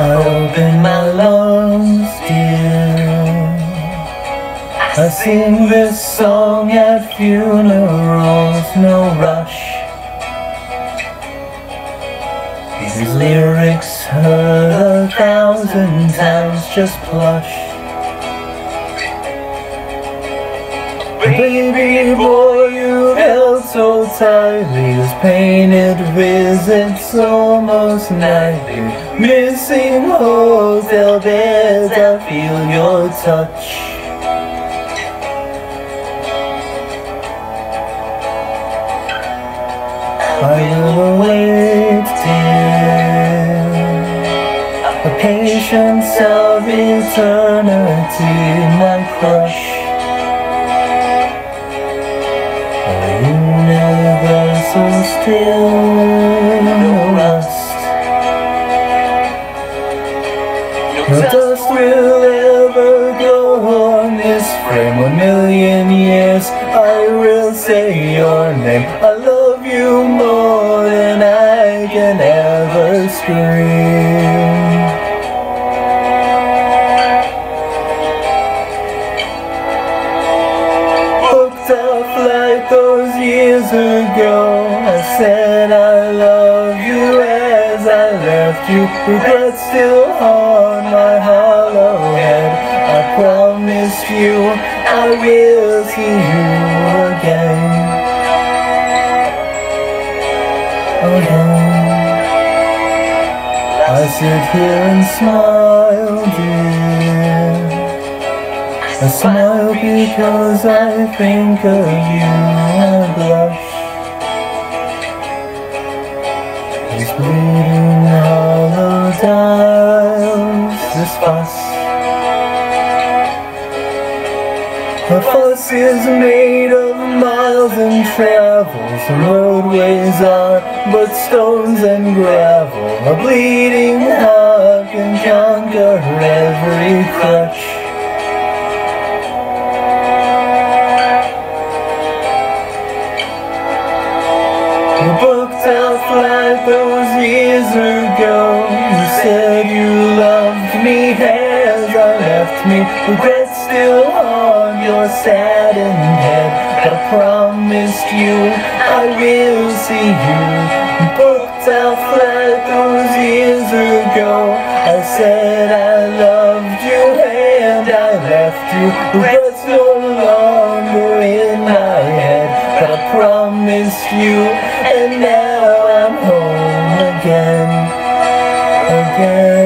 I open my lungs, dear. I sing this song at funerals, no rush. These lyrics heard a thousand times, just plush. Baby boy, so tightly This painted visit's almost nightly Missing hotel beds, I feel your touch. I will wait, dear A patience of eternity, my crush still no rust No dust will ever go on this frame. A million years I will say your name. I love you more than I can ever scream. Flight those years ago left you Regret still on my hollow head. I promised you I will see you again. Again. I sit here and smile, dear. I smile because I think of you and blush. Bleeding fuss The fuss is made of miles and travels. The roadways are but stones and gravel. A bleeding heart can conquer every crutch me. Regret still on your saddened head. But I promised you I will see you. Booked out flight those years ago. I said I loved you and I left you. Regrets no longer in my head. But I promised you and now I'm home again. Again.